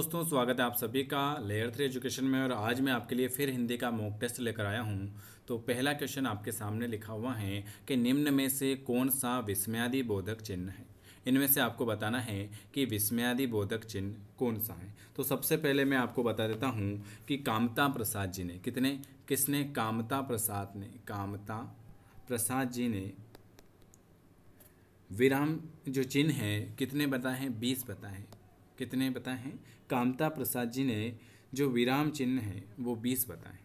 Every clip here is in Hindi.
दोस्तों, स्वागत है आप सभी का लेयर थ्री एजुकेशन में और आज मैं आपके लिए फिर हिंदी का मॉक टेस्ट लेकर आया हूँ। तो पहला क्वेश्चन आपके सामने लिखा हुआ है कि निम्न में से कौन सा विस्मयादि बोधक चिन्ह है? इनमें से आपको बताना है कि विस्मयादि बोधक चिन्ह कौन सा है? तो सबसे पहले मैं आपको बता देता हूँ कि कामता प्रसाद जी ने, कितने, किसने कामता प्रसाद ने, कामता प्रसाद जी ने विराम, जो चिन्ह है, कितने बताए हैं? बीस बताए हैं। कितने बताए हैं? कामता प्रसाद जी ने जो विराम चिन्ह है, वो बीस बताए।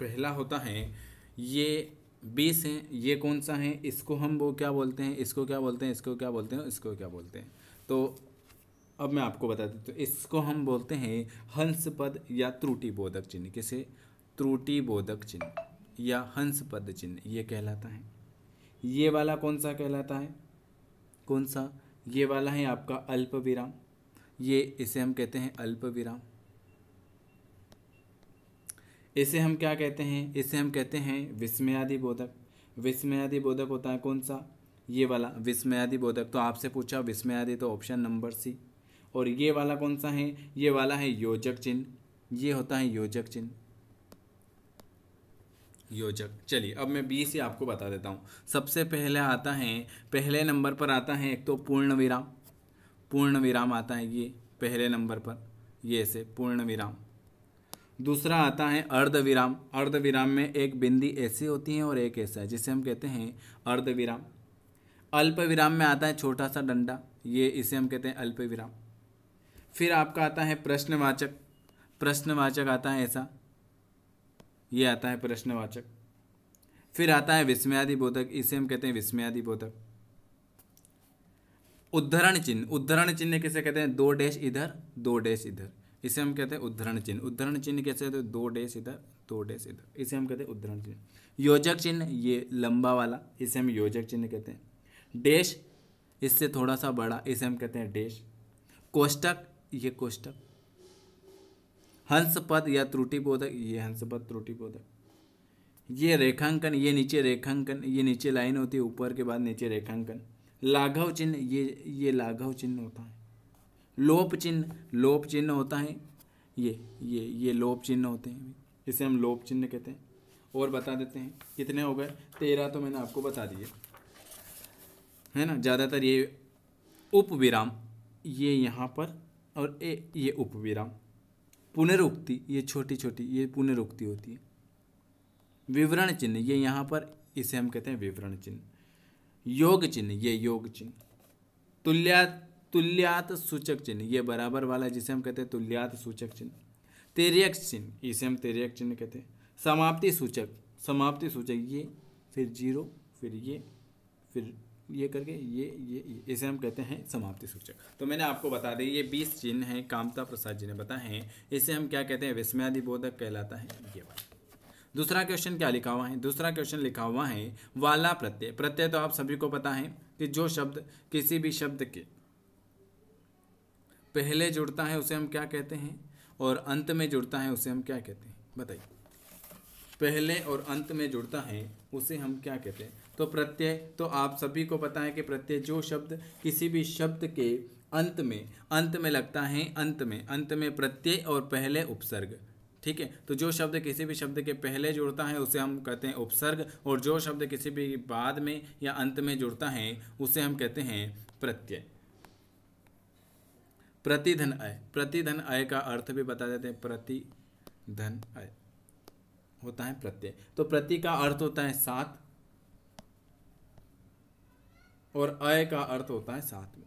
पहला होता है, ये बीस हैं, ये कौन सा है? इसको हम वो क्या बोलते हैं? इसको क्या बोलते हैं? इसको क्या बोलते हैं? इसको क्या बोलते हैं? तो अब मैं आपको बता देता हूँ, इसको हम बोलते हैं हंस पद या त्रुटि बोधक चिन्ह। किसे? त्रुटि बोधक चिन्ह या हंस पद चिन्ह, ये कहलाता है। ये वाला कौन सा कहलाता है? कौन सा? ये वाला है आपका अल्प विराम ये इसे हम कहते हैं अल्प विराम इसे हम क्या कहते हैं? इसे हम कहते हैं विस्मयादि बोधक। विस्मयादि बोधक होता है कौन सा? ये वाला, विस्मयादि बोधक। तो आपसे पूछा, विस्मयादि तो ऑप्शन नंबर सी और ये वाला कौन सा है? ये वाला है योजक चिन्ह। ये होता है योजक चिन्ह। योजक। चलिए, अब मैं बी से आपको बता देता हूँ। सबसे पहले आता है, पहले नंबर पर आता है एक तो पूर्ण विराम पूर्ण विराम आता है ये, पहले नंबर पर, ये ऐसे पूर्ण विराम दूसरा आता है अर्ध विराम अर्ध विराम में एक बिंदी ऐसी होती है और एक ऐसा है, जिसे हम कहते हैं अर्ध विराम अल्प विराम में आता है छोटा सा डंडा, ये इसे हम कहते हैं अल्प विराम फिर आपका आता है प्रश्नवाचक। प्रश्नवाचक आता है ऐसा। ये आता है प्रश्नवाचक। फिर आता है विस्मयादि बोधक, इसे हम कहते हैं विस्मयादि बोधक। उद्धरण चिन्ह उद्धरण चिन्ह किसे कहते हैं? दो डैश इधर, दो डैश इधर। इसे हम कहते हैं उद्धरण चिन्ह। उद्धरण चिन्ह कैसे कहते हैं? दो डैश इधर, दो डैश इधर। इसे हम कहते हैं उद्धरण चिन्ह। योजक चिन्ह, ये लंबा वाला, इसे हम योजक चिन्ह कहते हैं। डैश, इससे थोड़ा सा बड़ा, इसे हम कहते हैं डैश। कोष्टक, ये कोष्टक। हंस पद या त्रुटि बोधक ये हंस पद त्रुटि बोधक ये रेखांकन, ये नीचे रेखांकन, ये नीचे लाइन होती है, ऊपर के बाद नीचे रेखांकन। लाघव चिन्ह, ये ये लाघव चिन्ह होता है। लोप चिन्ह लोप चिन्ह होता है। ये ये ये लोप चिन्ह होते हैं। इसे हम लोप चिन्ह कहते हैं। और बता देते हैं, कितने हो गए? तेरह तो मैंने आपको बता दिए। है ना? ज़्यादातर ये उप विराम ये यहाँ पर और ए, ये उप विराम पुनरुक्ति, ये छोटी छोटी ये पुनरुक्ति होती है। विवरण चिन्ह, ये यहाँ पर इसे हम कहते हैं विवरण चिन्ह। योग चिन्ह, ये योग चिन्ह। तुल्यात तुल्यात सूचक चिन्ह, ये बराबर वाला जिसे हम कहते हैं तुल्यात सूचक चिन्ह। तेरियक चिन्ह, इसे हम तेरियक चिन्ह कहते हैं। समाप्ति सूचक समाप्ति सूचक, ये, फिर ज़ीरो, फिर ये, फिर ये करके ये ये इसे हम कहते हैं समाप्ति सूचक। तो मैंने आपको बता दी, ये बीस चिन्ह हैं, कामता प्रसाद जी ने बताए हैं। इसे हम क्या कहते हैं? विस्मयादि बोधक कहलाता है। ये बात दूसरा क्वेश्चन क्या लिखा हुआ है? दूसरा क्वेश्चन लिखा हुआ है, वाला प्रत्यय। प्रत्यय तो आप सभी को पता है कि जो शब्द, किसी भी शब्द के पहले जुड़ता है, उसे हम क्या कहते हैं? और अंत में जुड़ता है, उसे हम क्या कहते हैं? बताइए। पहले और अंत में जुड़ता है, उसे हम क्या कहते हैं? तो प्रत्यय तो आप सभी को पता है कि प्रत्यय जो शब्द किसी भी शब्द के अंत में अंत में लगता है, अंत में अंत में प्रत्यय और पहले उपसर्ग। ठीक है? तो जो शब्द किसी भी शब्द के पहले जुड़ता है, उसे हम कहते हैं उपसर्ग, और जो शब्द किसी भी बाद में या अंत में जुड़ता है, उसे हम कहते हैं प्रत्यय। प्रतिधन अय। प्रतिधन अय का अर्थ भी बता देते हैं। प्रतिधन अय। होता है प्रत्यय। तो प्रति का अर्थ होता है सात और अय का अर्थ होता है सात में।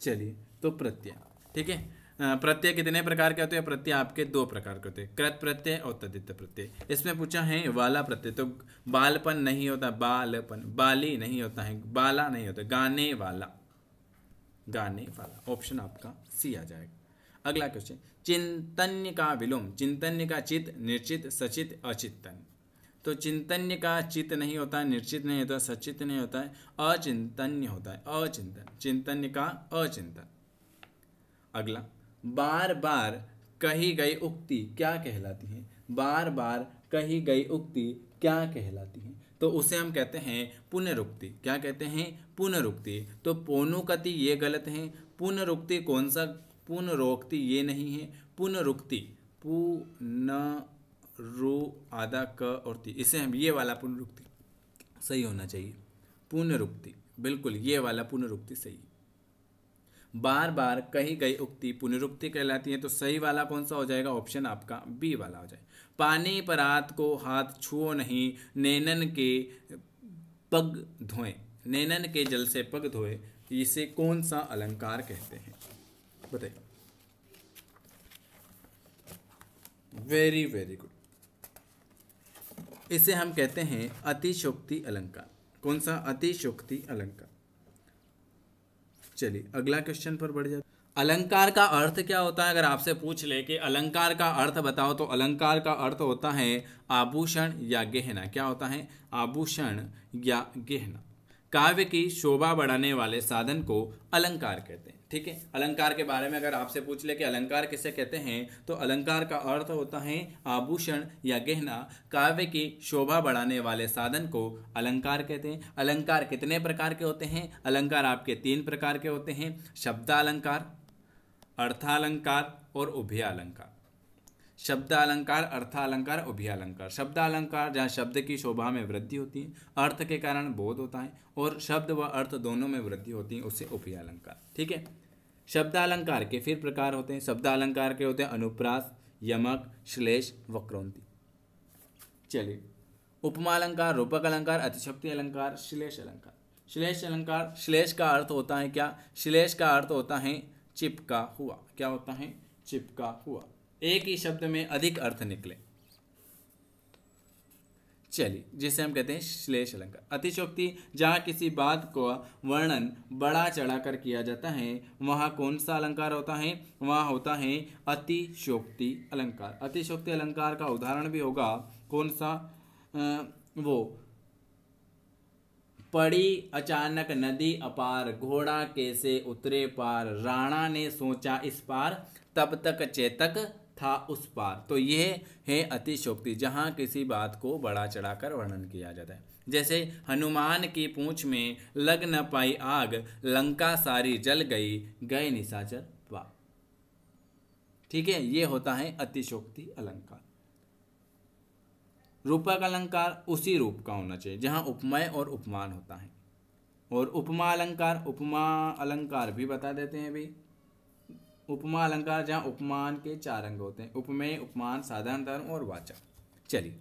चलिए तो प्रत्यय, ठीक है? प्रत्यय कितने प्रकार के होते हैं? प्रत्यय आपके दो प्रकार के होते हैं। कृत प्रत्यय और तदित प्रत्यय। इसमें पूछा है, वाला प्रत्यय तो बालपन नहीं होता, बालपन, बाली नहीं होता है, बाला नहीं होता, गाने वाला। गाने वाला ऑप्शन आपका सी आ जाएगा। अगला क्वेश्चन चिंतन्य का विलोम, चिंतन्य का चित, निर्चित, सचित, अचिंतन. तो चिंतन्य का चित नहीं होता, निर्चित नहीं होता, सचित नहीं होता है अचिंतन्य होता है, अचिंतन. चिंतन्य का अचिंतन. अगला. बार बार कही गई उक्ति क्या कहलाती है? बार बार कही गई उक्ति क्या कहलाती है? तो उसे हम कहते हैं पुनरुक्ति. क्या कहते हैं? पुनरुक्ति. तो पोनुकति ये गलत है. पुनरुक्ति कौन सा पुनरोक्ति ये नहीं है। पुनरुक्ति पुन रू आधा क और ती। इसे हम ये वाला पुनरुक्ति सही होना चाहिए। पुनरुक्ति, बिल्कुल ये वाला पुनरुक्ति सही बार बार कही गई उक्ति पुनरुक्ति कहलाती है तो सही वाला कौन सा हो जाएगा? ऑप्शन आपका बी वाला हो जाए। पानी परात को हाथ छुओ नहीं, नैनन के पग धोए। नैनन के जल से पग धोए, इसे कौन सा अलंकार कहते हैं? बताइए। वेरी वेरी गुड इसे हम कहते हैं अतिशोक्ति अलंकार। कौन सा? अतिशोक्ति अलंकार। चलिए, अगला क्वेश्चन पर बढ़ जाते अलंकार का अर्थ क्या होता है? अगर आपसे पूछ ले कि अलंकार का अर्थ बताओ तो अलंकार का अर्थ होता है आभूषण या गहना। क्या होता है? आभूषण या गहना। काव्य की शोभा बढ़ाने वाले साधन को अलंकार कहते हैं, ठीक है? अलंकार के बारे में अगर आपसे पूछ ले कि अलंकार किसे कहते हैं तो अलंकार का अर्थ होता है आभूषण या गहना। काव्य की शोभा बढ़ाने वाले साधन को अलंकार कहते हैं। अलंकार कितने प्रकार के होते हैं? अलंकार आपके तीन प्रकार के होते हैं, शब्दालंकार, अर्थालंकार और उभयालंकार। शब्दालंकार, अर्थालंकार शब्द अलंकार जहाँ शब्द की शोभा में वृद्धि होती है, अर्थ के कारण बोध होता है, और शब्द व अर्थ दोनों में वृद्धि होती है, उससे उभयालंकार। ठीक है? शब्द अलंकार के फिर प्रकार होते हैं। शब्द अलंकार के होते हैं अनुप्रास, यमक, श्लेष वक्रोंति चलिए। उपमा अलंकार रूपक अलंकार अतिशक्ति अलंकार श्लेष अलंकार श्लेष अलंकार श्लेष का अर्थ होता है क्या? श्लेष का अर्थ होता है चिपका हुआ। क्या होता है? चिपका हुआ। एक ही शब्द में अधिक अर्थ निकले। चलिए, जिसे हम कहते हैं श्लेष अलंकार। अतिशोक्ति जहाँ किसी बात को वर्णन बड़ा चढ़ाकर किया जाता है, वहाँ कौन सा अलंकार होता है? वहाँ होता है अतिशोक्ति अलंकार। अतिशोक्ति अलंकार का उदाहरण भी होगा, कौन सा? वो। पड़ी अचानक नदी अपार, घोड़ा कैसे उतरे पार? राणा ने सोचा इस पार, तब तक चेतक था उस पार तो ये है अतिशोक्ति जहाँ किसी बात को बड़ा चढ़ाकर वर्णन किया जाता है। जैसे, हनुमान की पूंछ में लग न पाई आग, लंका सारी जल गई, गए निशाचर पा ठीक है, ये होता है अतिशोक्ति अलंकार। रूपक अलंकार उसी रूप का होना चाहिए, जहाँ उपमय और उपमान होता है। और उपमा अलंकार उपमा अलंकार भी बता देते हैं भाई उपमा, अलंकार जहाँ उपमान के चार अंग होते हैं। उपमेय उपमान, साधारण धर्म और वाचक चलिए।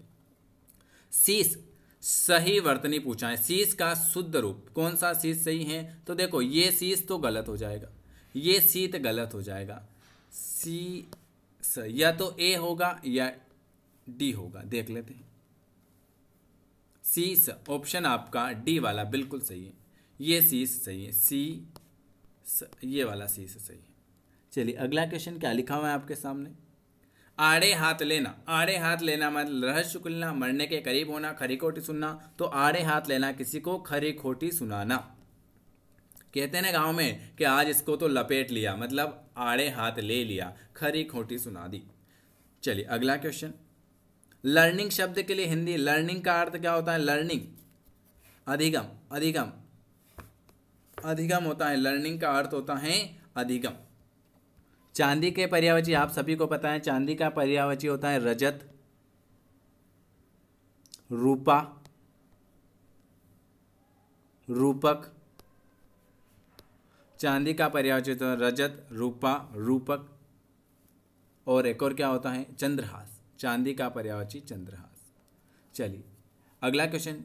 शीश, सही वर्तनी पूछा है शीश का शुद्ध रूप। कौन सा शीश सही है? तो देखो, ये शीश तो गलत हो जाएगा। ये शीत गलत हो जाएगा। सी, स, या तो ए होगा या डी होगा। देख लेते हैं। शीश, ऑप्शन आपका डी वाला बिल्कुल सही है। ये शीश सही है। सी, ये वाला शीश सही है। चलिए, अगला क्वेश्चन क्या लिखा हुआ है आपके सामने? आड़े हाथ लेना। आड़े हाथ लेना मतलब रहस्य खुलना, मरने के करीब होना, खरी खोटी सुनना। तो आड़े हाथ लेना किसी को, खरी खोटी सुनाना। कहते हैं ना गाँव में कि आज इसको तो लपेट लिया मतलब आड़े हाथ ले लिया, खरी खोटी सुना दी। चलिए, अगला क्वेश्चन लर्निंग शब्द के लिए हिंदी, लर्निंग का अर्थ क्या होता है? लर्निंग। अधिगम अधिगम। अधिगम होता है, लर्निंग का अर्थ होता है अधिगम। चांदी के पर्यावची, आप सभी को पता है, चांदी का पर्यावची होता है रजत, रूपा, रूपक। चांदी का पर्यावची होता है रजत, रूपा, रूपक। और एक और क्या होता है? चंद्रहास। चांदी का पर्यावची, चंद्रहास। चलिए, अगला क्वेश्चन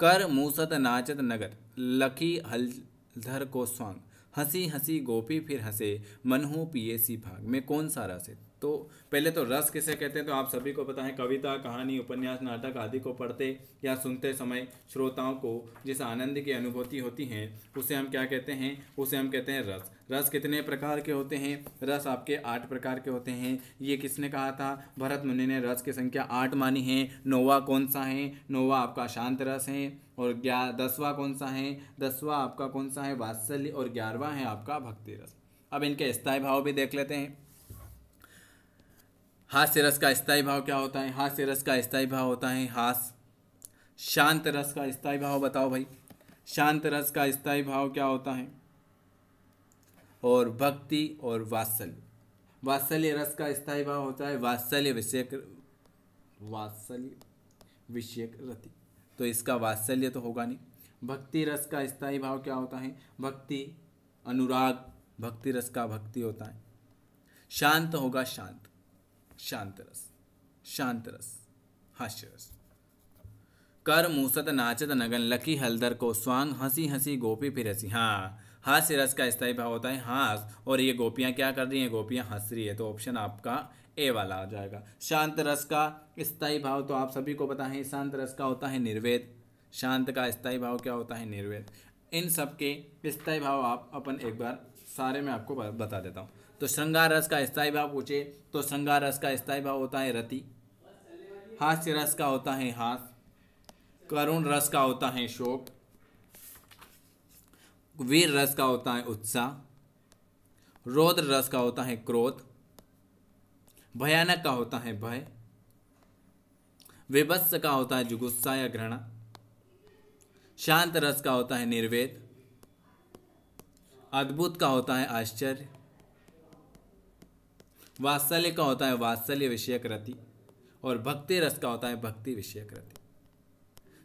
कर मूसत नाचत नगर, लखी हलधर को स्वांग। हँसी हँसी गोपी फिर हंसे मनहू पिए सी भाग। में कौन सा रस है तो पहले तो रस किसे कहते हैं? तो आप सभी को पता है, कविता, कहानी, उपन्यास, नाटक आदि को पढ़ते या सुनते समय श्रोताओं को जिस आनंद की अनुभूति होती है, उसे हम क्या कहते हैं? उसे हम कहते हैं रस। रस कितने प्रकार के होते हैं? रस आपके आठ प्रकार के होते हैं। ये किसने कहा था? भरत मुनि ने रस की संख्या आठ मानी है। नोवा कौन सा है? नोवा आपका शांत रस है। और ग्या, दसवा कौन सा है? दसवा आपका कौन सा है? वात्सल्य। और ग्यारहवा है आपका भक्ति रस। अब इनके स्थायी भाव भी देख लेते हैं। हास्य रस का स्थायी भाव क्या होता है? हास्य रस का स्थायी भाव होता है हास। शांत रस का स्थायी भाव बताओ भाई। शांत रस का स्थायी भाव क्या होता है? और भक्ति और वात्सल्य। वात्सल्य रस का स्थायी भाव होता है वात्सल्य विषयक वात्सल्य विषयक रति। तो इसका वात्सल्य तो होगा नहीं। भक्ति रस का स्थायी भाव क्या होता है? भक्ति, अनुराग, भक्ति रस का भक्ति होता है। शांत होगा शांत। शांत रस शांत रस हास्य रस कर मूसत नाचत नगन लकी हलदर को स्वांग, हँसी हँसी गोपी फिर हँसी हाँ हास्य रस का स्थायी भाव होता है हास, और ये गोपियाँ क्या कर रही हैं? गोपियाँ हंस रही है तो ऑप्शन आपका ए वाला आ जाएगा। शांत रस का स्थायी भाव तो आप सभी को पता है शांत रस का होता है निर्वेद। शांत का स्थायी भाव क्या होता है? निर्वेद। इन सब के स्थायी भाव आप अपन एक बार सारे में आपको बता देता हूँ। तो श्रृंगार रस का स्थायी भाव पूछे तो श्रृंगार रस का स्थायी भाव होता है रति। हास्य रस का होता है हास। करुण रस का होता है शोक। वीर रस का होता है उत्साह। रौद्र रस का होता है क्रोध। भयानक का होता है भय। विभत्स का होता है जुगुस्सा या घृणा। शांत रस का होता है निर्वेद। अद्भुत का होता है आश्चर्य। वात्सल्य का होता है वात्सल्य विषयक रति, और भक्ति रस का होता है भक्ति विषयक रति।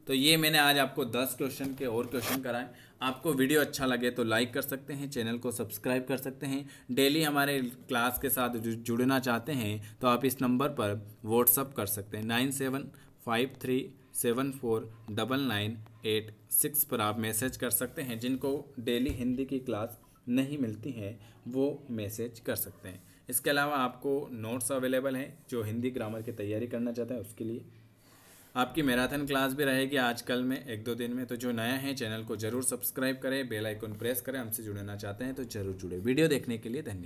तो ये मैंने आज आपको दस क्वेश्चन के और क्वेश्चन कराए। आपको वीडियो अच्छा लगे तो लाइक कर सकते हैं चैनल को सब्सक्राइब कर सकते हैं। डेली हमारे क्लास के साथ जुड़ना चाहते हैं तो आप इस नंबर पर व्हाट्सअप कर सकते हैं। Nine seven five three seven four double nine eight six पर आप मैसेज कर सकते हैं। जिनको डेली हिंदी की क्लास नहीं मिलती है, वो मैसेज कर सकते हैं। इसके अलावा आपको नोट्स अवेलेबल हैं, जो हिंदी ग्रामर की तैयारी करना चाहते हैं उसके लिए। आपकी मैराथन क्लास भी रहेगी आजकल में, एक दो दिन में। तो जो नया है चैनल को ज़रूर सब्सक्राइब करें बेल आइकन प्रेस करें। हमसे जुड़ना चाहते हैं तो ज़रूर जुड़े। वीडियो देखने के लिए धन्यवाद।